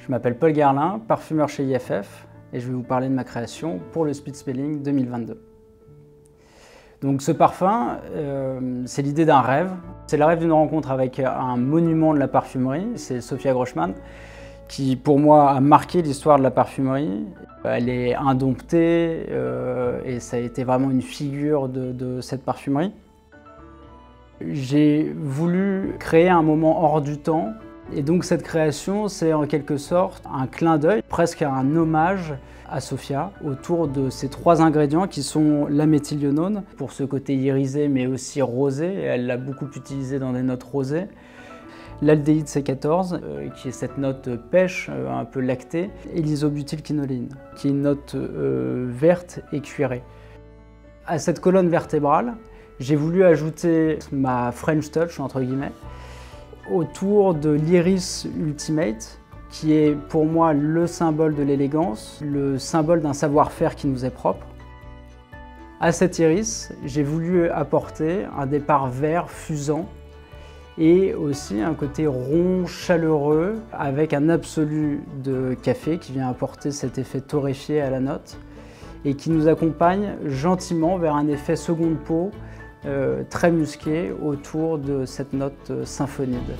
Je m'appelle Paul Garlin, parfumeur chez IFF, et je vais vous parler de ma création pour le Speed Spelling 2022. Donc ce parfum, euh, c'est l'idée d'un rêve. C'est le rêve d'une rencontre avec un monument de la parfumerie, c'est Sophia Groschmann, qui pour moi a marqué l'histoire de la parfumerie. Elle est indomptée euh, et ça a été vraiment une figure de cette parfumerie. J'ai voulu créer un moment hors du temps et donc cette création, c'est en quelque sorte un clin d'œil, presque un hommage à Sophia autour de ces trois ingrédients qui sont la méthylionone pour ce côté irisé mais aussi rosé, elle l'a beaucoup utilisé dans des notes rosées. L'aldéhyde C14, euh, qui est cette note pêche, euh, un peu lactée, et l'isobutylquinoline, qui est une note euh, verte et cuirée. À cette colonne vertébrale, j'ai voulu ajouter ma French touch, entre guillemets, autour de l'iris ultimate, qui est pour moi le symbole de l'élégance, le symbole d'un savoir-faire qui nous est propre. À cet iris, j'ai voulu apporter un départ vert fusant et aussi un côté rond, chaleureux, avec un absolu de café qui vient apporter cet effet torréfié à la note et qui nous accompagne gentiment vers un effet seconde peau très musqué autour de cette note euh, symphonide.